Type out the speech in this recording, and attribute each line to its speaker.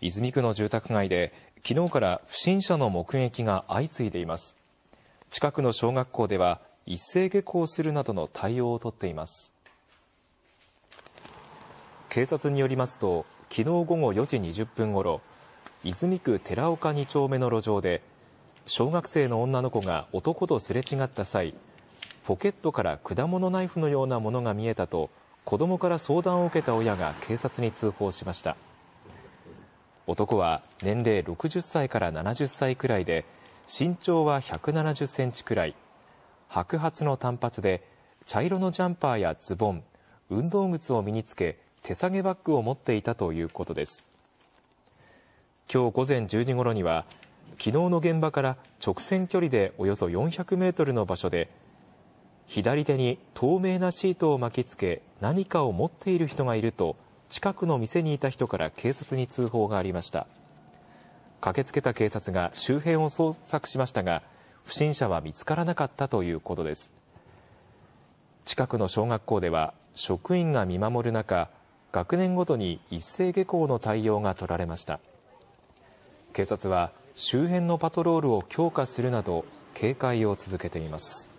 Speaker 1: 泉区の住宅街で昨日から不審者の目撃が相次いでいます。近くの小学校では一斉下校するなどの対応をとっています。警察によりますと昨日午後4時20分ごろ泉区寺岡2丁目の路上で小学生の女の子が男とすれ違った際ポケットから果物ナイフのようなものが見えたと子供から相談を受けた親が警察に通報しました。男は年齢60歳から70歳くらいで身長は170センチくらい。白髪の短髪で茶色のジャンパーやズボン運動靴を身につけ手提げバッグを持っていたということです。今日午前10時ごろには昨日の現場から直線距離でおよそ400メートルの場所で左手に透明なシートを巻きつけ何かを持っている人がいると近くの店にいた人から警察に通報がありました。駆けつけた警察が周辺を捜索しましたが不審者は見つからなかったということです。近くの小学校では職員が見守る中学年ごとに一斉下校の対応が取られました。警察は周辺のパトロールを強化するなど警戒を続けています。